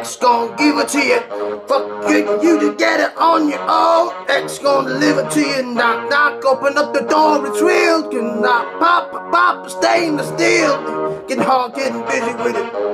X gon' give it to you. Fuck you, you to get it on your own. X gon' deliver it to you. Knock, knock, open up the door, it's real. Can knock, pop, pop, stainless steel. Getting hard, getting busy with it.